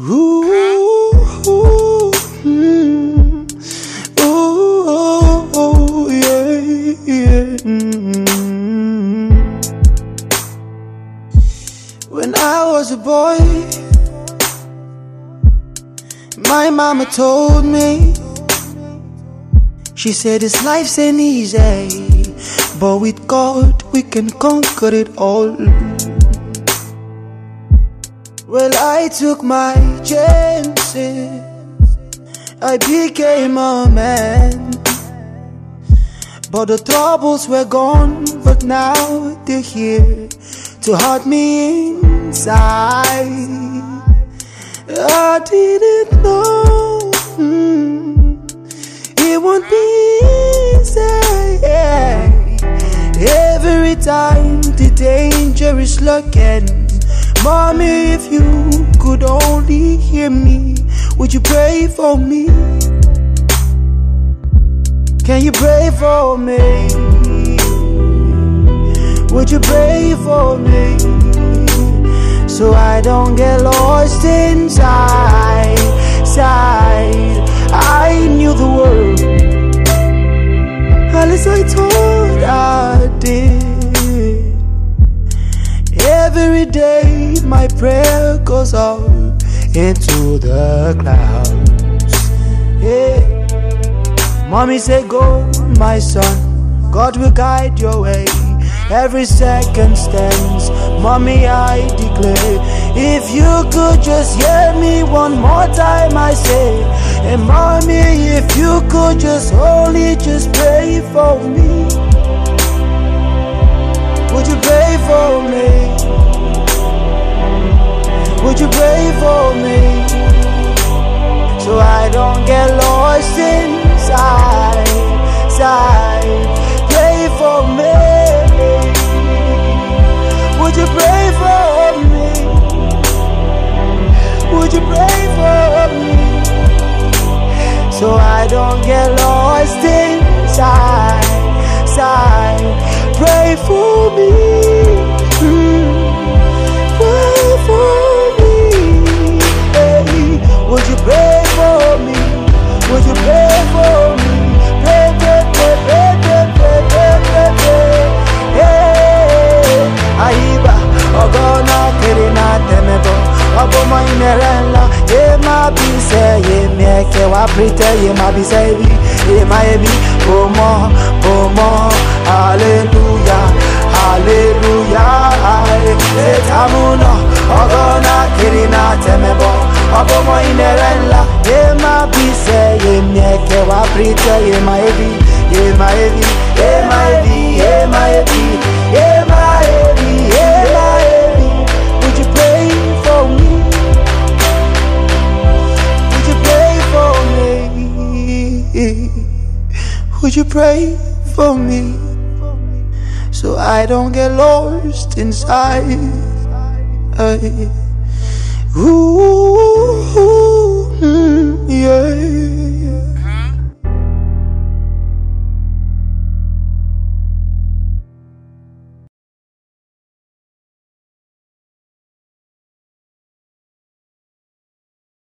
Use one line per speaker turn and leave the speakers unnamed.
Ooh, mm, ooh, yeah, yeah. mm. When I was a boy, my mama told me, she said this life's ain't easy, but with God we can conquer it all. Well, I took my chances. I became a man. But the troubles were gone, but now they're here to hurt me inside. I didn't know mm, it would be easy. Every time the danger is lurking. Mommy, if you could only hear me, would you pray for me? Can you pray for me? Would you pray for me? So I don't get lost inside, side. I knew the world, at least I thought I did. Every day my prayer goes up into the clouds. Yeah. Mommy said, Go, my son, God will guide your way. Every second stands, Mommy, I declare. If you could just hear me one more time, I say, and Mommy, if you could just only just pray for me. Would you pray for me? So I don't get lost inside, side. Pray for me. Would you pray for me? Would you pray for me? So I don't get lost say, I pray tell you, my be savvy, it might be, oh more, oh more, hallelujah, hallelujah, it's Amuno, Ogona, Kirina, Temebo, Obomo Inerella, it might be say, you make ye ma tell ye ma be, ye ma be, it might be, it might be. Would you pray for me? So I don't get lost inside. Ay. Ooh, mm.